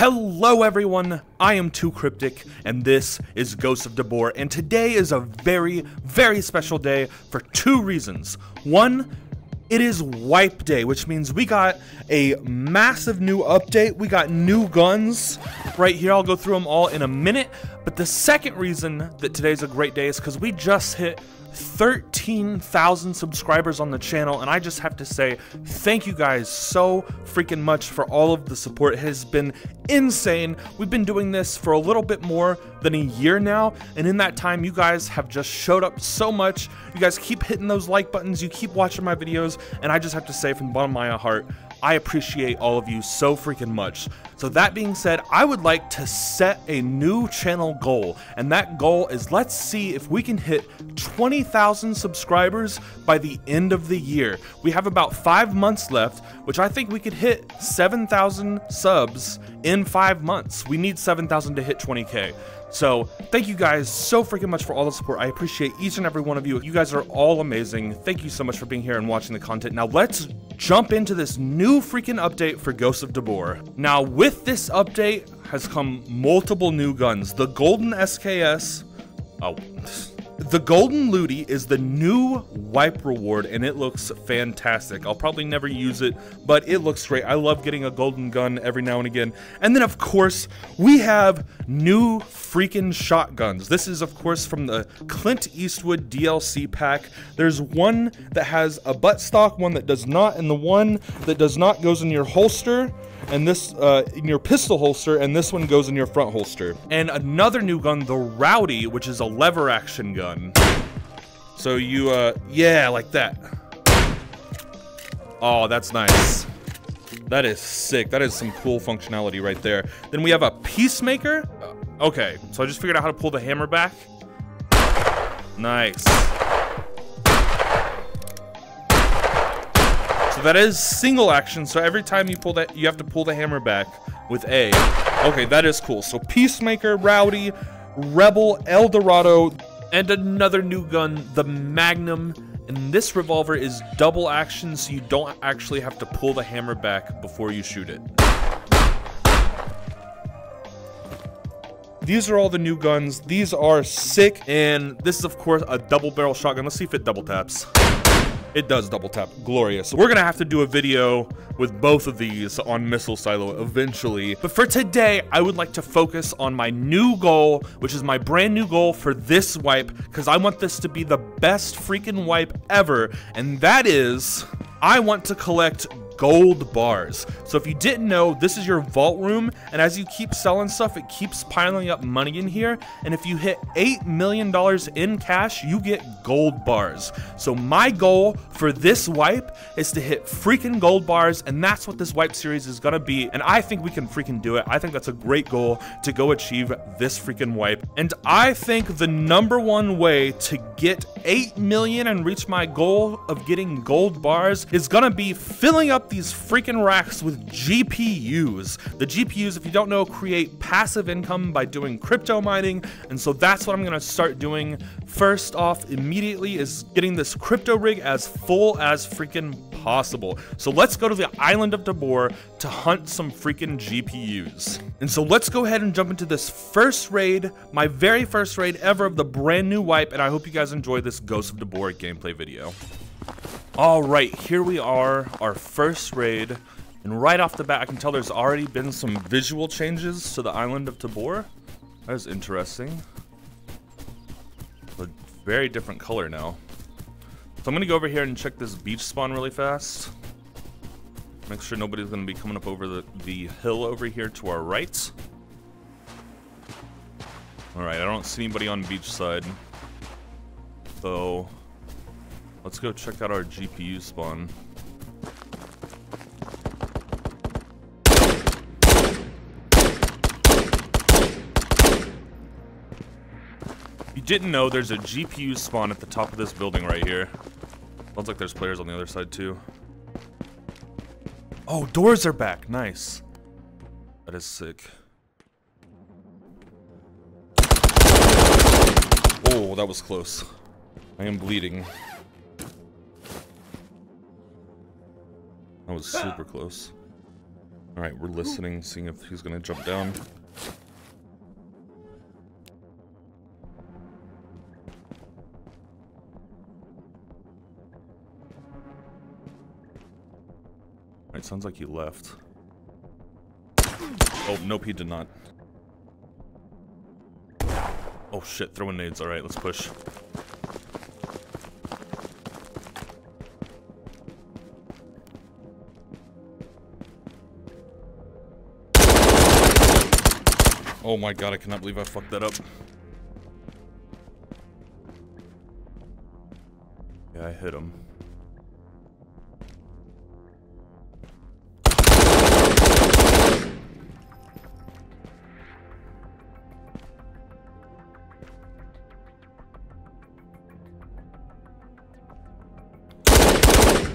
Hello everyone, I am 2cryptic, and this is Ghost of Tabor, and today is a very, very special day for two reasons. One, it is Wipe Day, which means we got a massive new update. We got new guns right here. I'll go through them all in a minute. But the second reason that today's a great day is because we just hit 13,000 subscribers on the channel, and I just have to say thank you guys so freaking much for all of the support. It has been insane. We've been doing this for a little bit more than a year now, and in that time, you guys have just showed up so much. You guys keep hitting those like buttons, you keep watching my videos, and I just have to say from the bottom of my heart, I appreciate all of you so freaking much. So that being said, I would like to set a new channel goal, and that goal is let's see if we can hit 20,000 subscribers by the end of the year. We have about five months left, which I think we could hit 7,000 subs in five months. We need 7,000 to hit 20k. So thank you guys so freaking much for all the support. I appreciate each and every one of you. You guys are all amazing. Thank you so much for being here and watching the content. Now let's jump into this new freaking update for Ghost of Tabor. Now with this update has come multiple new guns. The Golden SKS, oh, the Golden Looty is the new wipe reward and it looks fantastic. I'll probably never use it, but it looks great. I love getting a golden gun every now and again. And then of course, we have new freaking shotguns. This is of course from the Clint Eastwood DLC pack. There's one that has a buttstock, one that does not, and the one that does not goes in your holster and this uh, in your pistol holster, and this one goes in your front holster. And another new gun, the Rowdy, which is a lever action gun. So you, uh, yeah, like that. Oh, that's nice. That is sick. That is some cool functionality right there. Then we have a Peacemaker. Uh, okay, so I just figured out how to pull the hammer back. Nice. So that is single action, so every time you pull that, you have to pull the hammer back with A. Okay, that is cool. So Peacemaker, Rowdy, Rebel, El Dorado, and another new gun, the Magnum. And this revolver is double action, so you don't actually have to pull the hammer back before you shoot it. These are all the new guns. These are sick, and this is, of course, a double barrel shotgun. Let's see if it double taps. It does double tap. Glorious. We're gonna have to do a video with both of these on Missile Silo eventually. But for today, I would like to focus on my new goal, which is my brand new goal for this wipe, because I want this to be the best freaking wipe ever, and that is, I want to collect gold bars. So if you didn't know, this is your vault room, and as you keep selling stuff, it keeps piling up money in here, and if you hit $8 million in cash, you get gold bars. So my goal for this wipe is to hit freaking gold bars, and that's what this wipe series is gonna be, and I think we can freaking do it. I think that's a great goal to go achieve this freaking wipe, and I think the number one way to get 8 million and reach my goal of getting gold bars is gonna be filling up these freaking racks with GPUs. The GPUs, if you don't know, create passive income by doing crypto mining, and so that's what I'm gonna start doing first off immediately is getting this crypto rig as full as freaking possible. So let's go to the island of Tabor to hunt some freaking GPUs. And so let's go ahead and jump into this first raid, my very first raid ever of the brand new wipe, and I hope you guys enjoy this Ghost of Tabor gameplay video. All right, here we are, our first raid. And right off the bat, I can tell there's already been some visual changes to the island of Tabor. That is interesting. A very different color now. So I'm going to go over here and check this beach spawn really fast. Make sure nobody's going to be coming up over the, the hill over here to our right. Alright, I don't see anybody on beach side. So, Let's go check out our GPU spawn. you didn't know, there's a GPU spawn at the top of this building right here. Sounds like there's players on the other side too. Oh, doors are back. Nice. That is sick. Oh, that was close. I am bleeding. That was super close. Alright, we're listening, seeing if he's gonna jump down. Alright, sounds like he left. Oh, nope, he did not. Oh shit, throwing nades. Alright, let's push. Oh my god, I cannot believe I fucked that up. Yeah, I hit him.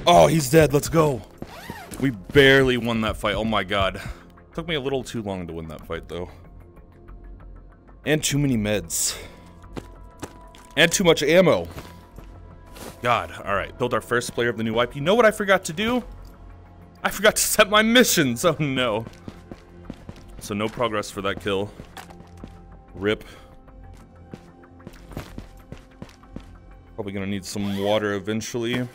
Oh, he's dead. Let's go. We barely won that fight. Oh my god. Took me a little too long to win that fight, though. And too many meds. And too much ammo. God. Alright, build our first player of the new wipe. You know what I forgot to do? I forgot to set my missions. Oh no. So no progress for that kill. Rip. Probably gonna need some water eventually.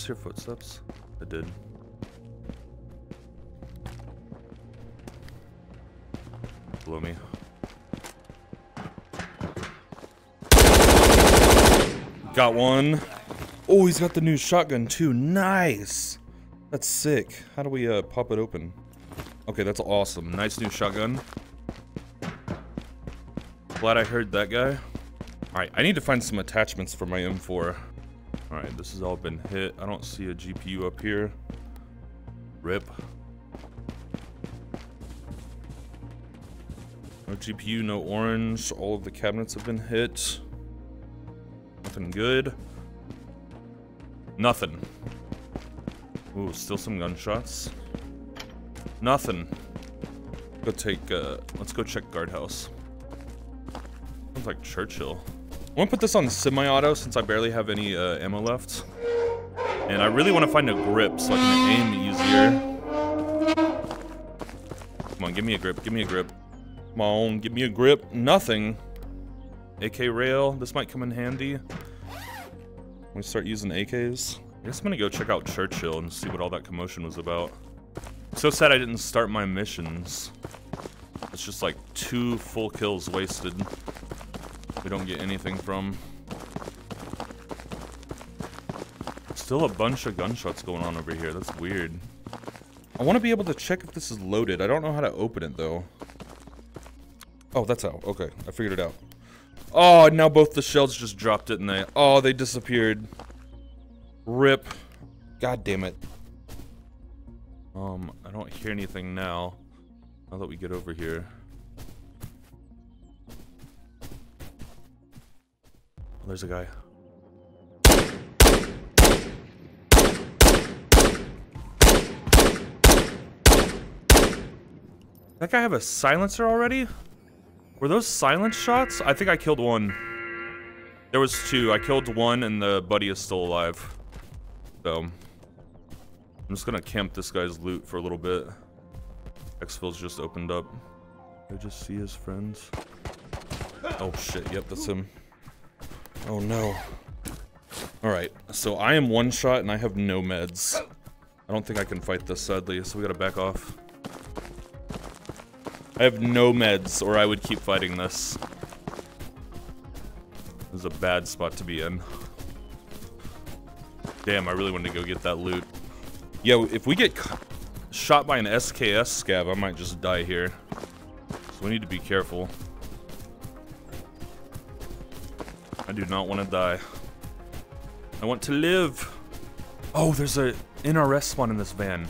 Just hear footsteps? I did. Below me. Got one. Oh, he's got the new shotgun too. Nice. That's sick. How do we uh, pop it open? Okay, that's awesome. Nice new shotgun. Glad I heard that guy. Alright, I need to find some attachments for my M4. Alright, this has all been hit. I don't see a GPU up here. Rip. No GPU, no orange. All of the cabinets have been hit. Nothing good. Nothing. Ooh, still some gunshots. Nothing. Go take, uh, let's go check guardhouse. Sounds like Churchill. Want to put this on semi-auto since I barely have any uh, ammo left. And I really want to find a grip so I can aim easier. Come on, give me a grip, give me a grip. Come on, give me a grip. Nothing. AK rail, this might come in handy. We start using AKs. I guess I'm gonna go check out Churchill and see what all that commotion was about. So sad I didn't start my missions. It's just like two full kills wasted we don't get anything from. Still a bunch of gunshots going on over here. That's weird. I want to be able to check if this is loaded. I don't know how to open it, though. Oh, that's how. Okay, I figured it out. Oh, now both the shells just dropped it and they... Oh, they disappeared. Rip. God damn it. Um, I don't hear anything now. Now that we get over here. There's a guy. That guy have a silencer already? Were those silence shots? I think I killed one. There was two. I killed one and the buddy is still alive. So, I'm just gonna camp this guy's loot for a little bit. Exfil's just opened up. I just see his friends. Oh shit, yep, that's him. Oh no. Alright, so I am one shot and I have no meds. I don't think I can fight this, sadly, so we gotta back off. I have no meds, or I would keep fighting this. This is a bad spot to be in. Damn, I really wanted to go get that loot. Yeah, if we get shot by an SKS scav, I might just die here. So we need to be careful. I do not want to die. I want to live. Oh, there's a NRS spawn in this van.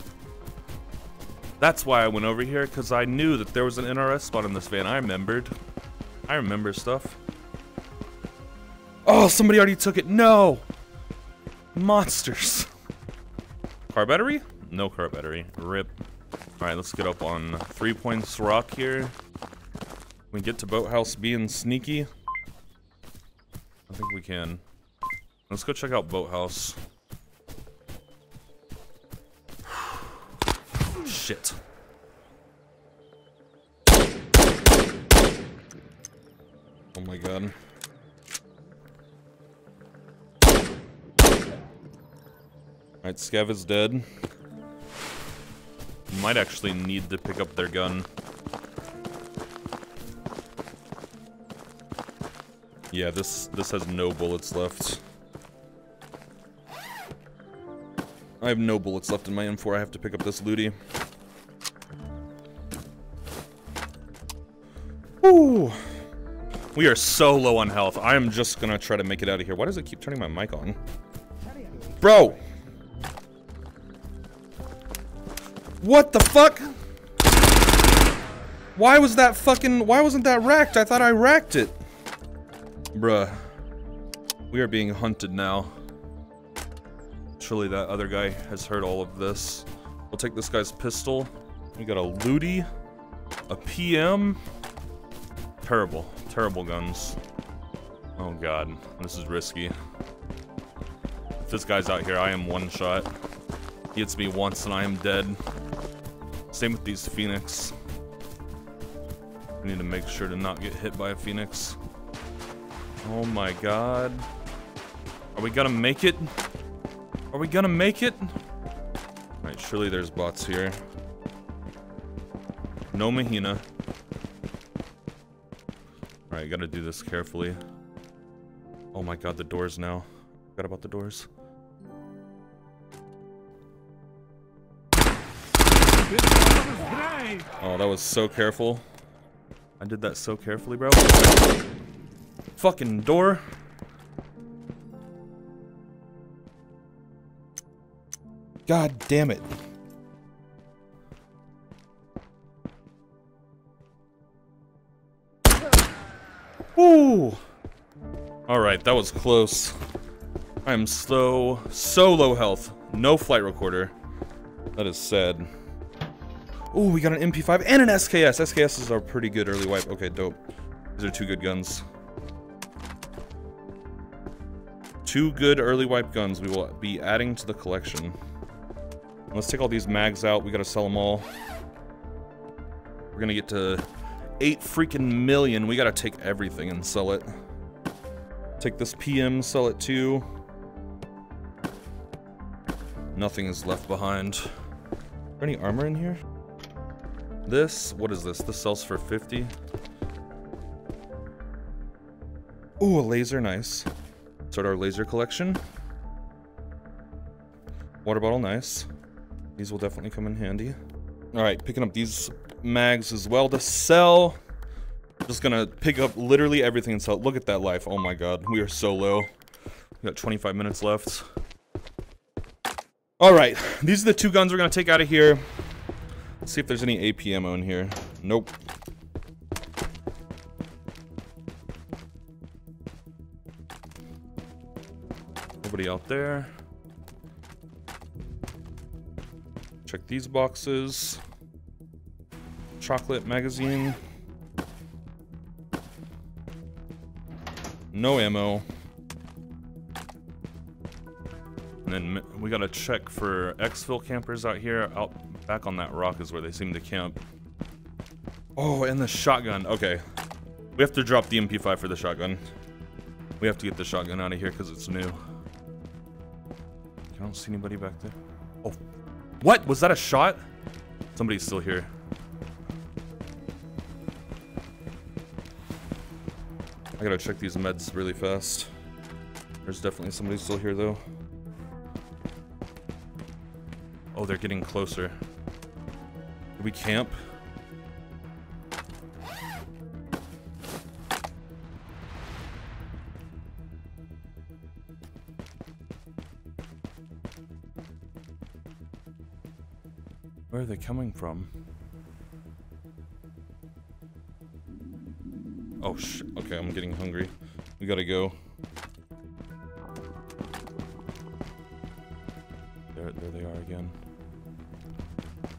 That's why I went over here, because I knew that there was an NRS spawn in this van. I remembered. I remember stuff. Oh, somebody already took it. No! Monsters. Car battery? No car battery. Rip. Alright, let's get up on three points rock here. we get to Boathouse being sneaky? Think we can. Let's go check out Boathouse. Shit. Oh my god. Alright, Scav is dead. Might actually need to pick up their gun. Yeah, this this has no bullets left. I have no bullets left in my M4. I have to pick up this looty. Ooh. We are so low on health. I am just gonna try to make it out of here. Why does it keep turning my mic on? Bro! What the fuck? Why was that fucking- why wasn't that racked? I thought I racked it. Bruh. We are being hunted now. Surely that other guy has heard all of this. We'll take this guy's pistol. We got a Looty. A PM. Terrible. Terrible guns. Oh god. This is risky. If this guy's out here, I am one shot. He hits me once and I am dead. Same with these Phoenix. We need to make sure to not get hit by a Phoenix. Oh my god. Are we gonna make it? Are we gonna make it? Alright, surely there's bots here. No Mahina. Alright, gotta do this carefully. Oh my god, the doors now. Forgot about the doors. Oh, that was so careful. I did that so carefully, bro. Fucking door. God damn it. Ooh. Alright, that was close. I am so, so low health. No flight recorder. That is sad. Ooh, we got an MP5 and an SKS. SKSs are pretty good early wipe. Okay, dope. These are two good guns. Two good early wipe guns we will be adding to the collection. Let's take all these mags out. We gotta sell them all. We're gonna get to eight freaking million. We gotta take everything and sell it. Take this PM, sell it too. Nothing is left behind. Any armor in here? This, what is this? This sells for 50. Ooh, a laser, nice. Start our laser collection. Water bottle, nice. These will definitely come in handy. Alright, picking up these mags as well to sell. Just gonna pick up literally everything and sell. Look at that life. Oh my god, we are so low. We got 25 minutes left. Alright, these are the two guns we're gonna take out of here. Let's see if there's any AP ammo in here. Nope. Out there. Check these boxes. Chocolate magazine. No ammo. And then we gotta check for exfil campers out here. Out back on that rock is where they seem to camp. Oh, and the shotgun. Okay. We have to drop the MP5 for the shotgun. We have to get the shotgun out of here because it's new. I don't see anybody back there. Oh, what? Was that a shot? Somebody's still here. I gotta check these meds really fast. There's definitely somebody still here though. Oh, they're getting closer. Did we camp? Where are they coming from? Oh, sh okay, I'm getting hungry. We gotta go. There, there they are again.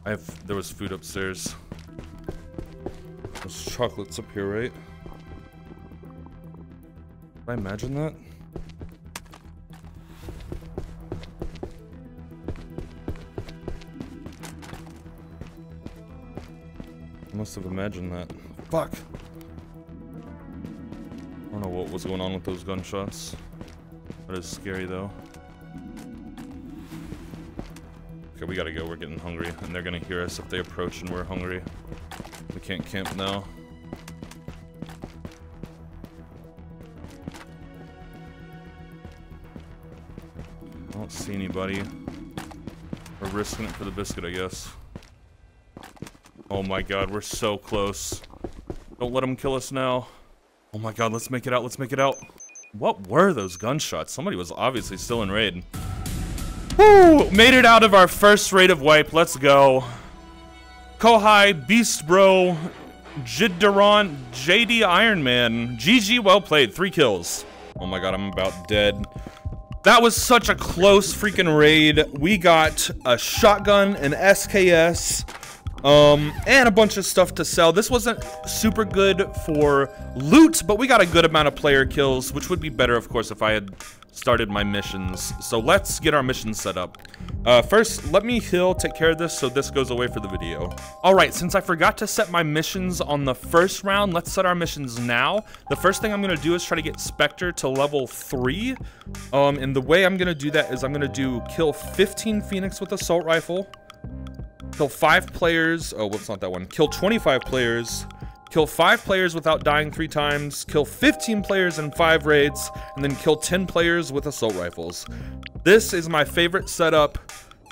I have, there was food upstairs. Let's chocolates up here, right? Did I imagine that? Must have imagined that. Fuck! I don't know what was going on with those gunshots. That is scary though. Okay, we gotta go. We're getting hungry. And they're gonna hear us if they approach and we're hungry. We can't camp now. I don't see anybody. We're risking it for the biscuit, I guess. Oh my god, we're so close. Don't let them kill us now. Oh my god, let's make it out, let's make it out. What were those gunshots? Somebody was obviously still in raid. Woo! Made it out of our first raid of wipe, let's go. Kohai, Beast Bro, Jiddaron, JD Iron Man. GG, well played, three kills. Oh my god, I'm about dead. That was such a close freaking raid. We got a shotgun, an SKS, um, and a bunch of stuff to sell. This wasn't super good for loot, but we got a good amount of player kills, which would be better, of course, if I had started my missions. So let's get our missions set up. Uh, first, let me heal, take care of this so this goes away for the video. All right, since I forgot to set my missions on the first round, let's set our missions now. The first thing I'm gonna do is try to get Spectre to level three. Um, and the way I'm gonna do that is I'm gonna do kill 15 Phoenix with Assault Rifle, Kill five players. Oh, what's not that one? Kill 25 players. Kill five players without dying three times. Kill 15 players in five raids. And then kill 10 players with assault rifles. This is my favorite setup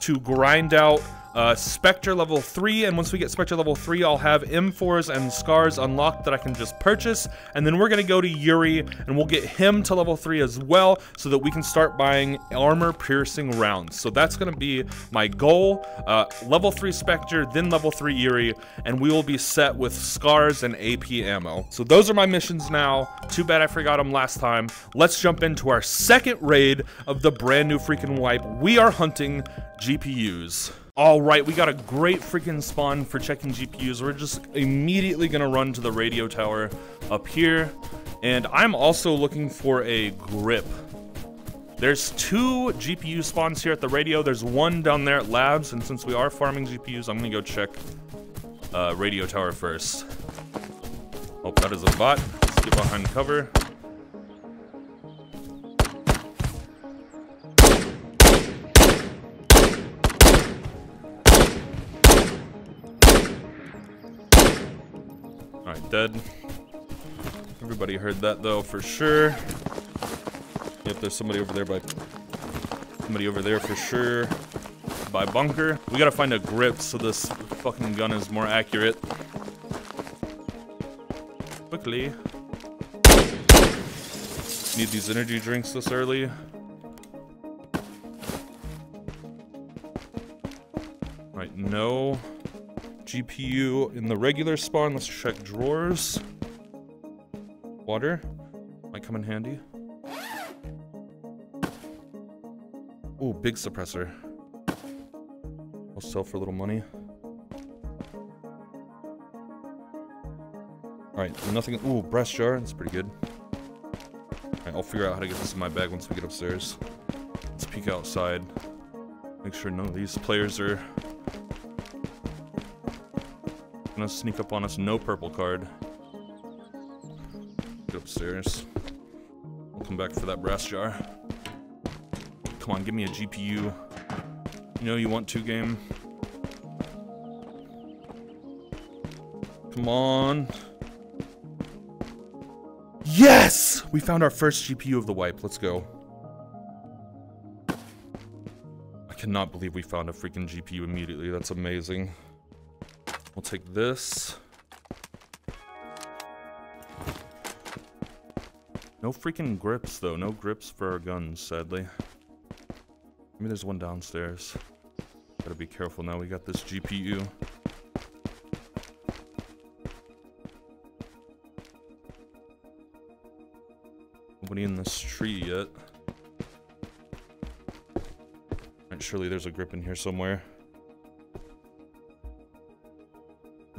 to grind out uh, Spectre level 3, and once we get Spectre level 3, I'll have M4s and Scars unlocked that I can just purchase, and then we're going to go to Yuri, and we'll get him to level 3 as well, so that we can start buying armor-piercing rounds. So that's going to be my goal, uh, level 3 Spectre, then level 3 Yuri, and we will be set with Scars and AP ammo. So those are my missions now. Too bad I forgot them last time. Let's jump into our second raid of the brand new freaking wipe. We are hunting GPUs. All right, we got a great freaking spawn for checking GPUs. We're just immediately gonna run to the radio tower up here. And I'm also looking for a grip. There's two GPU spawns here at the radio. There's one down there at labs. And since we are farming GPUs, I'm gonna go check uh, radio tower first. Oh, that is a bot. Let's get behind cover. Dead. Everybody heard that though, for sure. Yep, there's somebody over there by... Somebody over there for sure. By bunker. We gotta find a grip so this fucking gun is more accurate. Quickly. Need these energy drinks this early. GPU in the regular spawn. Let's check drawers. Water. Might come in handy. Ooh, big suppressor. I'll sell for a little money. Alright, nothing. Ooh, brass jar. That's pretty good. Alright, I'll figure out how to get this in my bag once we get upstairs. Let's peek outside. Make sure none of these players are gonna sneak up on us. No purple card. Get upstairs. I'll come back for that brass jar. Come on, give me a GPU. You know you want to, game. Come on. Yes! We found our first GPU of the wipe. Let's go. I cannot believe we found a freaking GPU immediately. That's amazing. We'll take this. No freaking grips, though. No grips for our guns, sadly. Maybe there's one downstairs. Gotta be careful now. We got this GPU. Nobody in this tree yet. Surely there's a grip in here somewhere.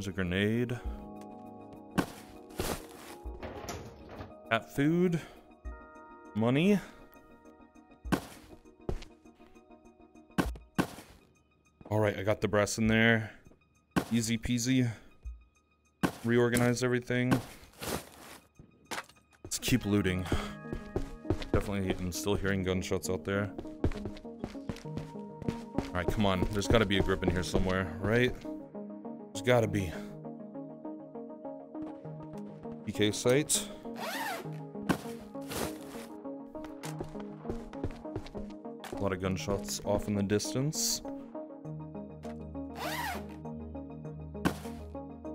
There's a grenade. Cat food. Money. Alright, I got the brass in there. Easy peasy. Reorganize everything. Let's keep looting. Definitely, I'm still hearing gunshots out there. Alright, come on. There's gotta be a grip in here somewhere, right? There's gotta be. PK sight. A lot of gunshots off in the distance.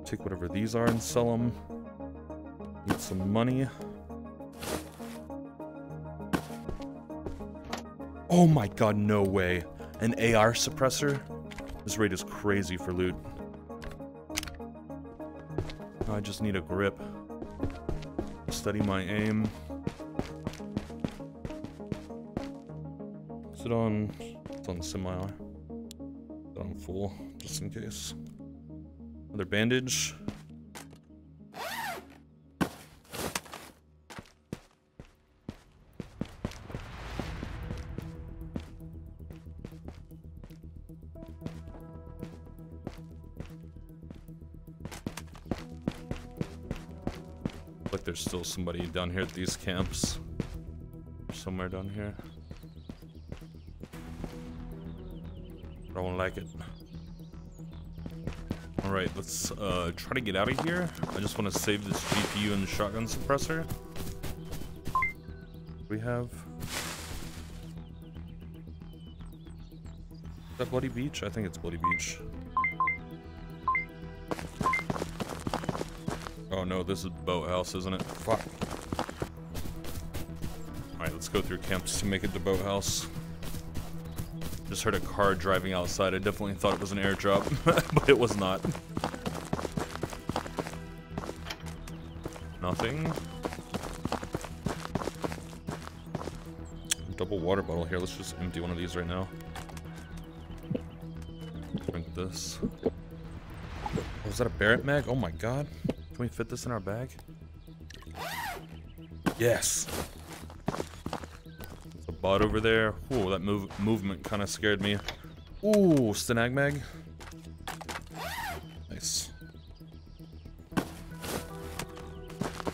Take whatever these are and sell them. Need some money. Oh my god, no way. An AR suppressor? This raid is crazy for loot. I just need a grip. Study my aim. Is it on... It's on semi. Is it on full, just in case. Another bandage. There's still somebody down here at these camps. Somewhere down here. I don't like it. Alright, let's uh, try to get out of here. I just want to save this GPU and the shotgun suppressor. We have... Is that Bloody Beach? I think it's Bloody Beach. No, this is Boathouse, isn't it? Fuck. Alright, let's go through camps to make it to Boathouse. Just heard a car driving outside. I definitely thought it was an airdrop, but it was not. Nothing. Double water bottle here. Let's just empty one of these right now. Drink this. Oh, is that a Barrett mag? Oh my god. Can we fit this in our bag? Yes A bot over there. Ooh, that move movement kind of scared me. Ooh, Stanag Mag. Nice.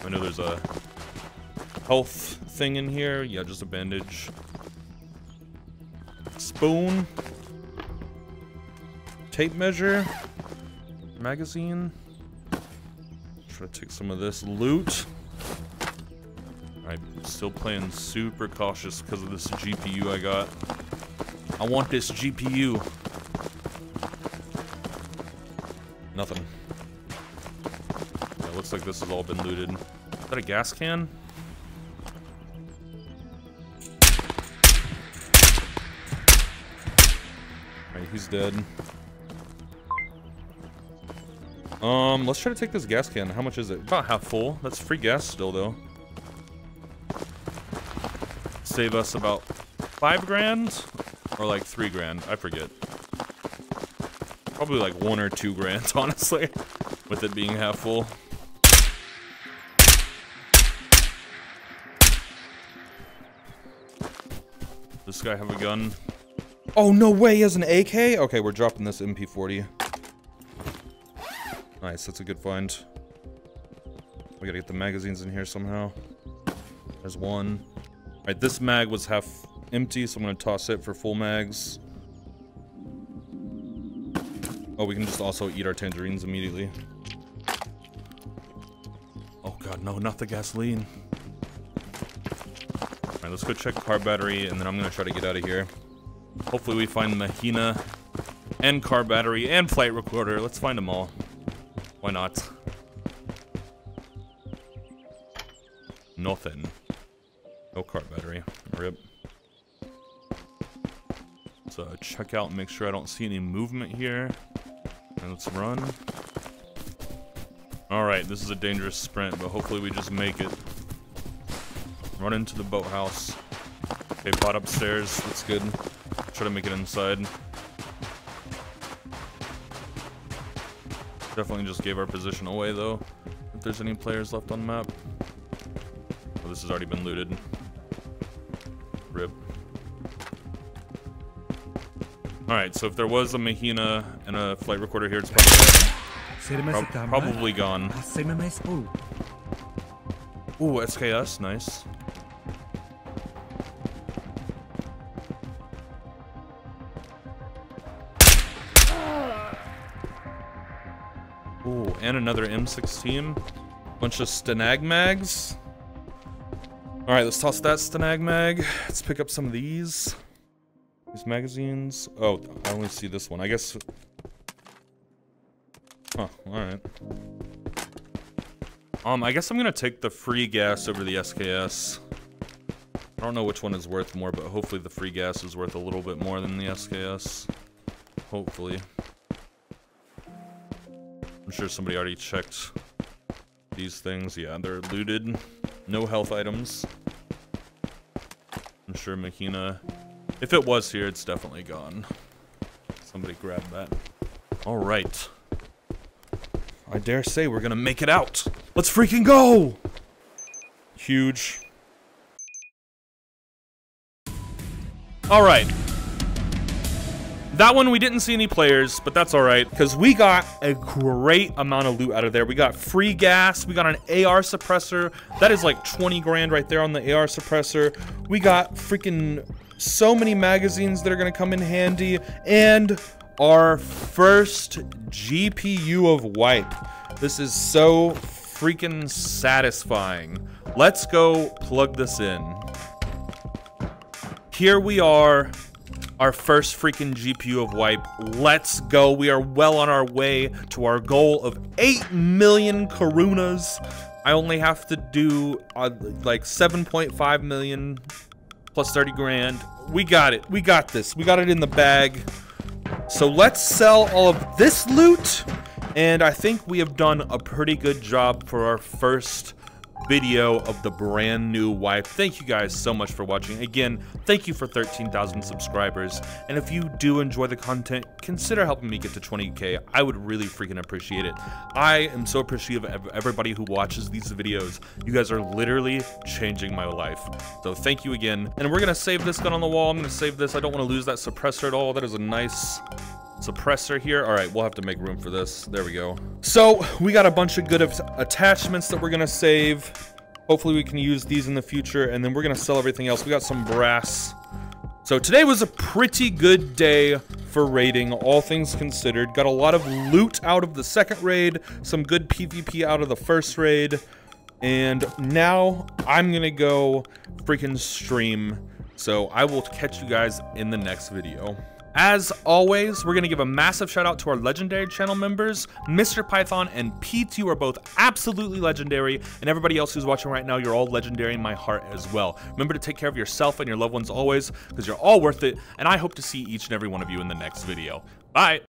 I know there's a health thing in here. Yeah, just a bandage. Spoon. Tape measure. Magazine. Try to take some of this loot. I'm still playing super cautious because of this GPU I got. I want this GPU. Nothing. Yeah, looks like this has all been looted. Is that a gas can? Alright, he's dead. Um, let's try to take this gas can. How much is it? About half full. That's free gas still, though save us about five grand or like three grand. I forget. Probably like one or two grand, honestly, with it being half full. This guy have a gun? Oh, no way, he has an AK? Okay, we're dropping this MP40. Nice, that's a good find. We gotta get the magazines in here somehow. There's one. Alright, this mag was half empty, so I'm gonna toss it for full mags. Oh, we can just also eat our tangerines immediately. Oh god, no, not the gasoline. Alright, let's go check car battery, and then I'm gonna try to get out of here. Hopefully we find Mahina, and car battery, and flight recorder. Let's find them all. Why not? Nothing. No car battery. Rip. So check out and make sure I don't see any movement here. And let's run. Alright, this is a dangerous sprint, but hopefully we just make it. Run into the boathouse. Okay, bot upstairs. That's good. Try to make it inside. Definitely just gave our position away, though. If there's any players left on the map. Oh, this has already been looted. Rip. Alright, so if there was a Mahina and a flight recorder here, it's probably, prob probably gone. Ooh, SKS, nice. Another M16. Bunch of Stanag mags. Alright, let's toss that Stanag mag. Let's pick up some of these. These magazines. Oh, I only see this one. I guess... Huh, alright. Um, I guess I'm gonna take the free gas over the SKS. I don't know which one is worth more, but hopefully the free gas is worth a little bit more than the SKS. Hopefully. I'm sure somebody already checked these things. Yeah, they're looted. No health items. I'm sure Mahina... If it was here, it's definitely gone. Somebody grab that. Alright. I dare say we're gonna make it out. Let's freaking go! Huge. Alright. That one, we didn't see any players, but that's all right, because we got a great amount of loot out of there. We got free gas, we got an AR suppressor. That is like 20 grand right there on the AR suppressor. We got freaking so many magazines that are going to come in handy, and our first GPU of wipe. This is so freaking satisfying. Let's go plug this in. Here we are our first freaking GPU of wipe. Let's go. We are well on our way to our goal of 8 million Karunas. I only have to do uh, like 7.5 million plus 30 grand. We got it. We got this. We got it in the bag. So let's sell all of this loot. And I think we have done a pretty good job for our first video of the brand new wipe. Thank you guys so much for watching. Again, thank you for 13,000 subscribers. And if you do enjoy the content, consider helping me get to 20k. I would really freaking appreciate it. I am so appreciative of everybody who watches these videos. You guys are literally changing my life. So thank you again. And we're gonna save this gun on the wall. I'm gonna save this. I don't wanna lose that suppressor at all. That is a nice suppressor here. All right, we'll have to make room for this. There we go. So we got a bunch of good attachments that we're gonna save. Hopefully we can use these in the future, and then we're gonna sell everything else. We got some brass. So today was a pretty good day for raiding, all things considered. Got a lot of loot out of the second raid, some good PvP out of the first raid, and now I'm gonna go freaking stream. So I will catch you guys in the next video. As always, we're to give a massive shout out to our legendary channel members. Mr. Python and Pete, you are both absolutely legendary, and everybody else who's watching right now, you're all legendary in my heart as well. Remember to take care of yourself and your loved ones always, because you're all worth it, and I hope to see each and every one of you in the next video. Bye!